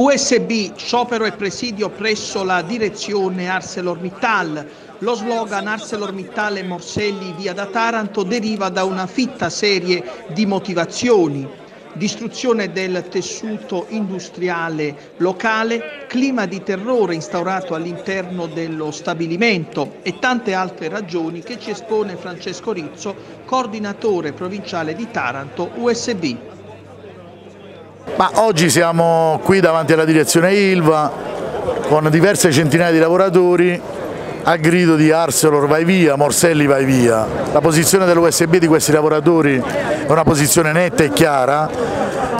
USB, sciopero e presidio presso la direzione ArcelorMittal. Lo slogan ArcelorMittal e Morselli via da Taranto deriva da una fitta serie di motivazioni. Distruzione del tessuto industriale locale, clima di terrore instaurato all'interno dello stabilimento e tante altre ragioni che ci espone Francesco Rizzo, coordinatore provinciale di Taranto USB. Ma oggi siamo qui davanti alla direzione Ilva con diverse centinaia di lavoratori a grido di Arcelor vai via, Morselli vai via. La posizione dell'USB di questi lavoratori è una posizione netta e chiara.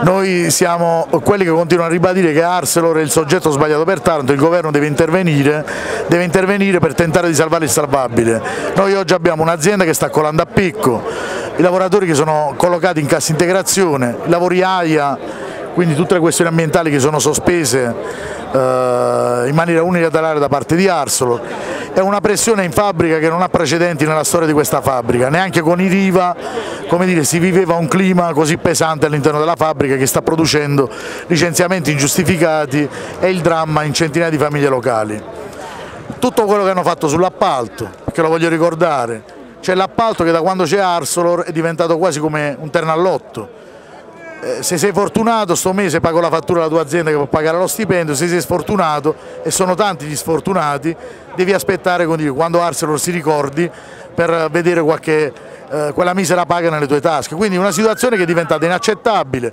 Noi siamo quelli che continuano a ribadire che Arcelor è il soggetto sbagliato per tanto, il governo deve intervenire, deve intervenire per tentare di salvare il salvabile. Noi oggi abbiamo un'azienda che sta colando a picco, i lavoratori che sono collocati in cassa integrazione, i lavori AIA quindi tutte le questioni ambientali che sono sospese eh, in maniera unilaterale da parte di Arcelor, è una pressione in fabbrica che non ha precedenti nella storia di questa fabbrica, neanche con i Riva come dire, si viveva un clima così pesante all'interno della fabbrica che sta producendo licenziamenti ingiustificati e il dramma in centinaia di famiglie locali. Tutto quello che hanno fatto sull'appalto, che lo voglio ricordare, c'è l'appalto che da quando c'è Arcelor è diventato quasi come un ternallotto, eh, se sei fortunato sto mese pago la fattura alla tua azienda che può pagare lo stipendio, se sei sfortunato, e sono tanti gli sfortunati, devi aspettare quando Arcelor si ricordi per vedere qualche, eh, quella misera paga nelle tue tasche. Quindi una situazione che è diventata inaccettabile,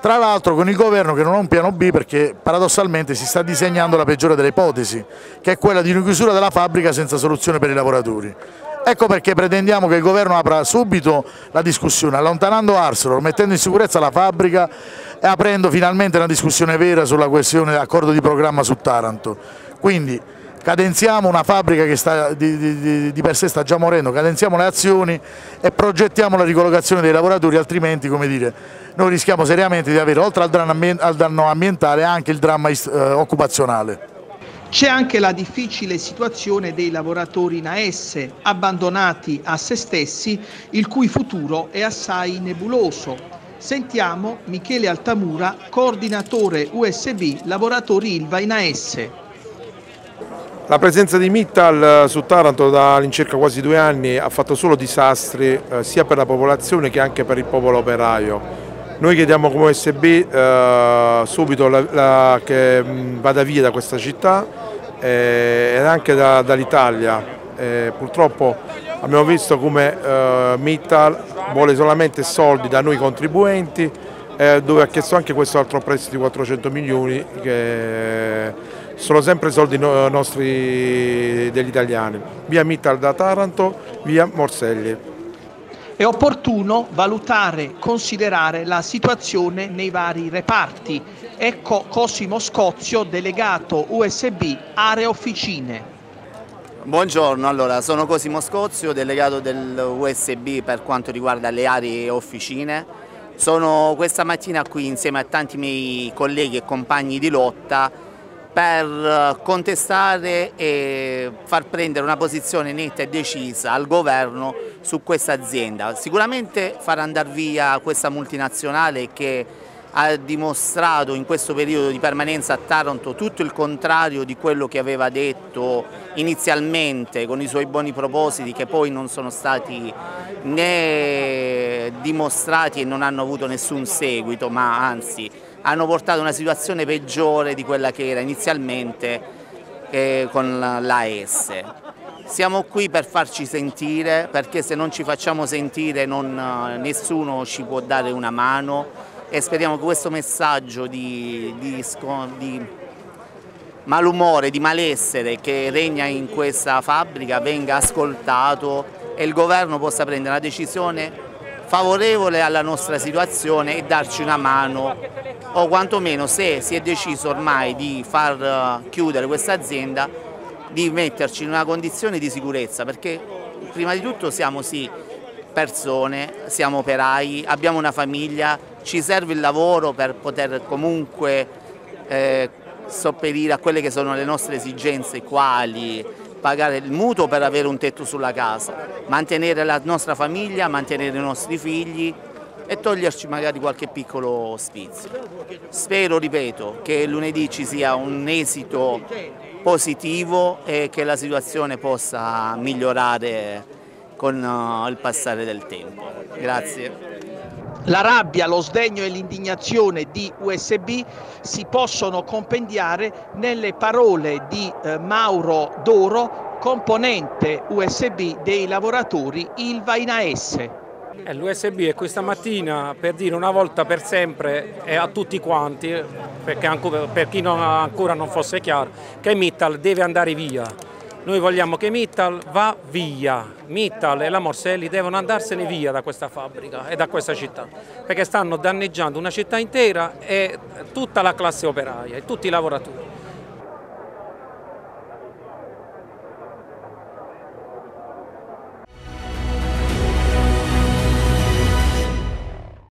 tra l'altro con il governo che non ha un piano B perché paradossalmente si sta disegnando la peggiore delle ipotesi, che è quella di una chiusura della fabbrica senza soluzione per i lavoratori. Ecco perché pretendiamo che il governo apra subito la discussione, allontanando Arcelor, mettendo in sicurezza la fabbrica e aprendo finalmente una discussione vera sulla questione dell'accordo di programma su Taranto. Quindi cadenziamo una fabbrica che sta, di, di, di, per sé sta già morendo, cadenziamo le azioni e progettiamo la ricollocazione dei lavoratori, altrimenti dire, noi rischiamo seriamente di avere oltre al danno ambientale anche il dramma eh, occupazionale. C'è anche la difficile situazione dei lavoratori in AS, abbandonati a se stessi, il cui futuro è assai nebuloso. Sentiamo Michele Altamura, coordinatore USB Lavoratori Ilva in AS. La presenza di Mittal eh, su Taranto da all'incirca quasi due anni ha fatto solo disastri eh, sia per la popolazione che anche per il popolo operaio. Noi chiediamo come USB eh, subito la, la, che mh, vada via da questa città eh, anche da, dall'Italia. Eh, purtroppo abbiamo visto come eh, Mittal vuole solamente soldi da noi contribuenti eh, dove ha chiesto anche questo altro prestito di 400 milioni che sono sempre soldi no, nostri degli italiani. Via Mittal da Taranto, via Morselli. È opportuno valutare, considerare la situazione nei vari reparti. Ecco Cosimo Scozio, delegato USB Aree Officine. Buongiorno, allora sono Cosimo Scozio, delegato dell'USB per quanto riguarda le aree officine. Sono questa mattina qui insieme a tanti miei colleghi e compagni di lotta per contestare e far prendere una posizione netta e decisa al governo su questa azienda. Sicuramente far andare via questa multinazionale che ha dimostrato in questo periodo di permanenza a Taranto tutto il contrario di quello che aveva detto inizialmente con i suoi buoni propositi che poi non sono stati né dimostrati e non hanno avuto nessun seguito ma anzi hanno portato a una situazione peggiore di quella che era inizialmente eh, con l'AS. Siamo qui per farci sentire perché se non ci facciamo sentire non, eh, nessuno ci può dare una mano e speriamo che questo messaggio di, di, di malumore, di malessere che regna in questa fabbrica venga ascoltato e il governo possa prendere una decisione favorevole alla nostra situazione e darci una mano. O quantomeno se si è deciso ormai di far eh, chiudere questa azienda di metterci in una condizione di sicurezza perché prima di tutto siamo sì persone, siamo operai, abbiamo una famiglia, ci serve il lavoro per poter comunque eh, sopperire a quelle che sono le nostre esigenze quali pagare il mutuo per avere un tetto sulla casa, mantenere la nostra famiglia, mantenere i nostri figli e toglierci magari qualche piccolo spizio. Spero, ripeto, che lunedì ci sia un esito positivo e che la situazione possa migliorare con uh, il passare del tempo. Grazie. La rabbia, lo sdegno e l'indignazione di USB si possono compendiare nelle parole di eh, Mauro Doro, componente USB dei lavoratori Ilva in AS. Eh, L'USB è questa mattina per dire una volta per sempre e a tutti quanti, perché per chi non, ancora non fosse chiaro, che Mittal deve andare via noi vogliamo che Mittal va via, Mittal e la Morselli devono andarsene via da questa fabbrica e da questa città, perché stanno danneggiando una città intera e tutta la classe operaia e tutti i lavoratori.